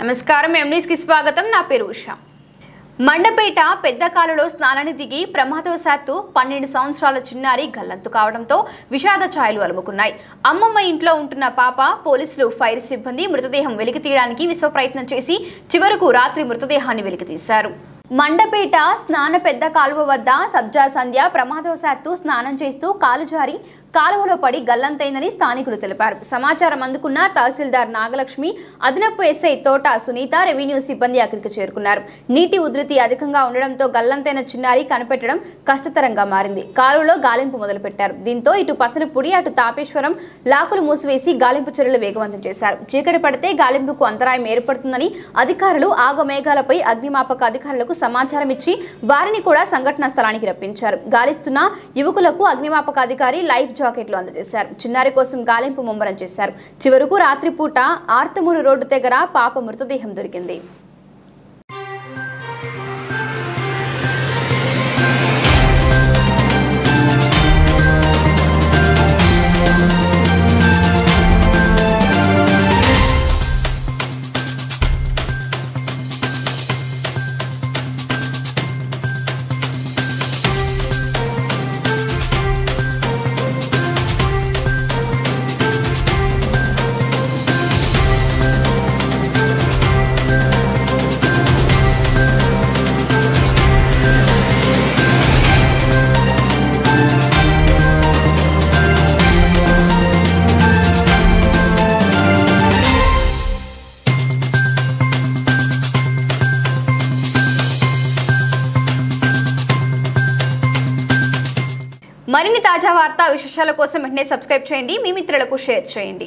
నమస్కారం ఎంనీస్కి స్వాగతం. నా పేరు ఉష. మండపేట పెద్ద కాలులో స్నానాన్ని దిగి ప్రమాదవశాత్తు పన్నెండు సంవత్సరాల చిన్నారి గల్లంతు కావడంతో విషాద ఛాయలు అలుముకున్నాయి. అమ్మమ్మ ఇంట్లో ఉంటున్న పాప పోలీసులు ఫైర్ సిబ్బంది మృతదేహం వెలికి తీయడానికి విశ్వ ప్రయత్నం చేసి చివరకు రాత్రి మృతదేహాన్ని వెలికి తీశారు. మండపేట స్నాన పెద్ద కాలువ వద్ద సబ్జా సంధ్య ప్రమాదవశాత్తు స్నానం చేస్తూ కాలు జారి కాలువలో పడి గల్లంతైందని స్థానికులు తెలిపారు. సమాచారం అందుకున్న తహసీల్దార్ నాగలక్ష్మి అదనపు ఎస్ఐ తోట సునీత రెవెన్యూ సిబ్బంది అక్కడికి చేరుకున్నారు. నీటి ఉధృతి అధికంగా ఉండడంతో గల్లంతైన చిన్నారి కనిపెట్టడం కష్టతరంగా మారింది. కాలువలో గాలింపు మొదలుపెట్టారు. దీంతో ఇటు పసలపూడి అటు తాపేశ్వరం లాకులు మూసివేసి గాలింపు చర్యలు వేగవంతం చేశారు. చీకటి పడితే గాలింపుకు అంతరాయం ఏర్పడుతుందని అధికారులు ఆగమేఘాలపై అగ్నిమాపక అధికారులకు సమాచారం ఇచ్చి వారిని కూడా సంఘటనా స్థలానికి రప్పించారు. గాలిస్తున్న యువకులకు అగ్నిమాపక అధికారి లైఫ్ జాకెట్లు అందజేశారు. చిన్నారి కోసం గాలింపు ముమ్మరం చేశారు. చివరకు రాత్రిపూట ఆర్తమూరు రోడ్డు దగ్గర పాప మృతదేహం దొరికింది. మరిన్ని తాజా వార్తా విశేషాల కోసం వెంటనే సబ్స్క్రైబ్ చేయండి. మీ మిత్రులకు షేర్ చేయండి.